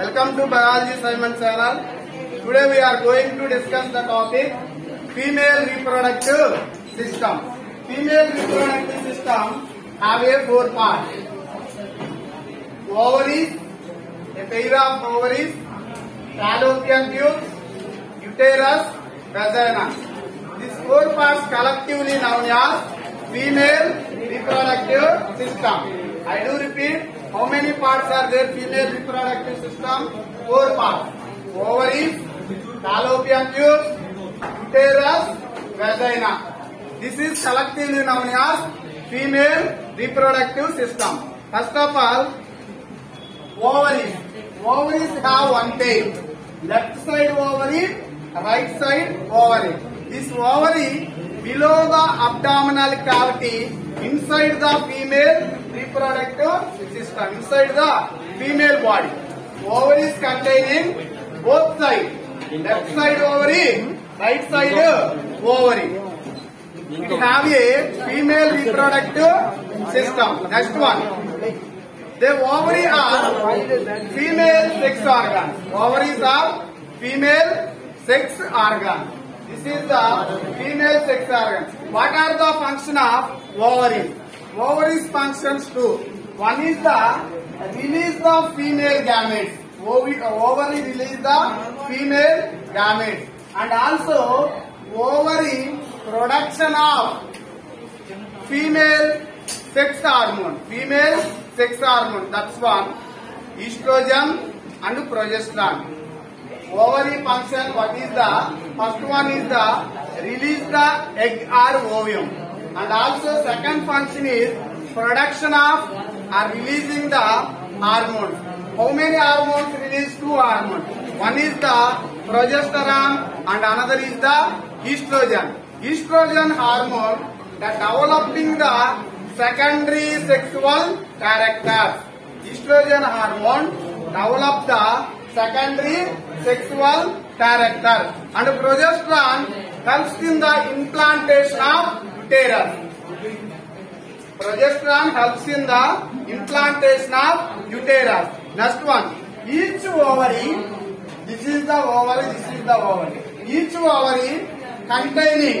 Welcome to Biology Simon channel. Today we are going to discuss the topic female reproductive system. Female reproductive system have a four parts. Ovaries, a pair of ovaries, fallopian tubes, uterus, vagina. These four parts collectively known as female reproductive system. I do repeat, how many parts are there? Female reproductive system, four parts. Ovaries, fallopian tubes, uterus, vagina. This is collectively known as female reproductive system. First of all, ovaries. Ovaries have one tail. Left side ovary, right side ovary. This ovary below the abdominal cavity inside the female reproduct inside the female body over ovaries containing both side left side ovary right side ovary have a female reproduct system next one the ovary are female sex organ is are female sex organ This is the female sex organ. What are the functions of ovaries? Ovaries functions two. One is the release the female gametes. Ovary release the female gametes. And also ovary production of female sex hormone. Female sex hormone. That's one. Estrogen and progesterone ovary function, what is the, first one is the, release the egg or ovum. And also second function is production of or releasing the hormones. How many hormones release? Two hormones. One is the progesterone and another is the estrogen. Estrogen hormone that developing the secondary sexual characters. Estrogen hormone develop the secondary sexual character and progesterone helps in the implantation of uterus. Progesterone helps in the implantation of uterus. Next one, each ovary, this is the ovary, this is the ovary. Each ovary containing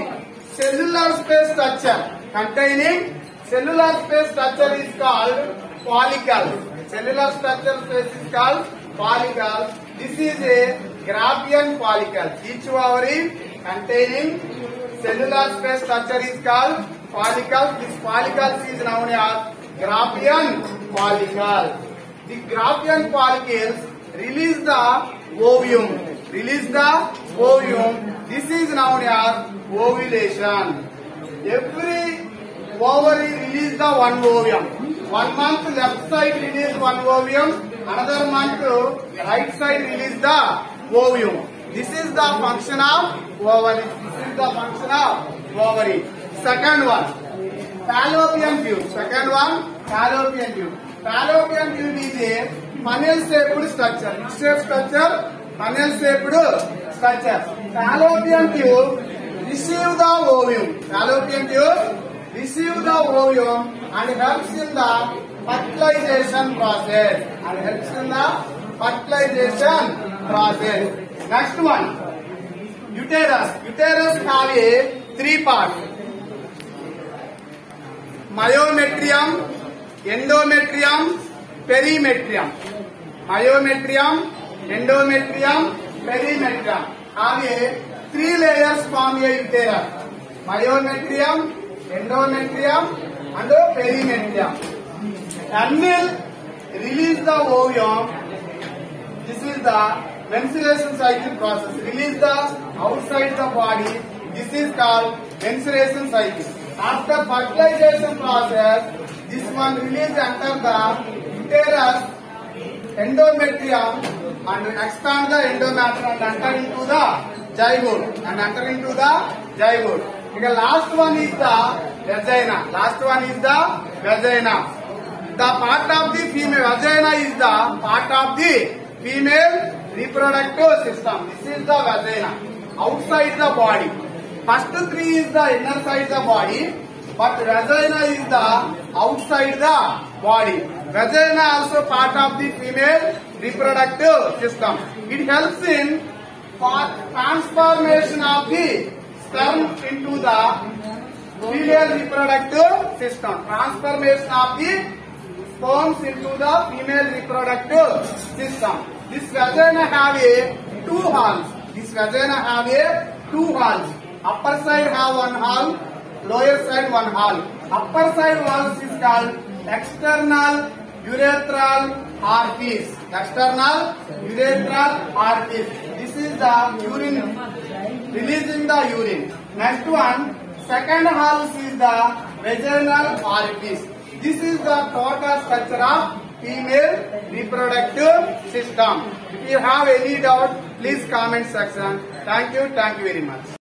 cellular space structure, containing cellular space structure is called follicle. Cellular structure space is called follicle. This is a Grappian follicle. Each ovary containing cellular space structure is called follicle. This follicle is known as Grappian follicle. The Grappian follicles release the ovum. Release the ovum. This is known as ovulation. Every ovary release the one ovum. One month left side release one ovum. another month to right side release the ovum. This is the function of ovary. This is the function of ovary. Second one, fallopian tube. Second one, fallopian tube. Fallopian tube is a funnel shaped structure. Which shape structure? Funnel shaped structure. Fallopian tube receive the ovum. Fallopian tube receive the ovum and helps in the fertilisation process అది తెలుస్తుందా fertilisation process next one uterus uterus కావి three part myometrium endometrium perimetrium myometrium endometrium perimetrium కావి three layers Kami uterus myometrium endometrium and perimetrium and will release the ovum. This is the menstruation cycle process. Release the outside the body. This is called menstruation cycle. After fertilization process, this one release enter the uterus, endometrium, and expand the endometrium and enter into the zygote and enter into the zygote. The last one is the vagina. Last one is the vagina. The part of the female vagina is the part of the female reproductive system. This is the vagina, outside the body. First three is the inner side the body, but vagina is the outside the body. Vagina also part of the female reproductive system. It helps in transformation of the sperm into the female reproductive system. Transformation of the forms into the female reproductive system. This vagina have a two halves. This vagina have a two halves. Upper side have one half, lower side one half. Upper side valves is called external urethral orifice. External urethral orifice. This is the urine releasing the urine. Next one, second halves is the vaginal orifice. This is the total structure of female reproductive system. If you have any doubt, please comment section. Thank you. Thank you very much.